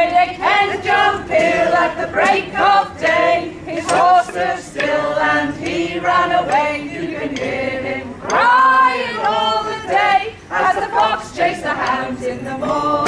and John Peel at the break of day. His horse stood still and he ran away. You can hear him crying all the day as the fox chased the hounds in the moor.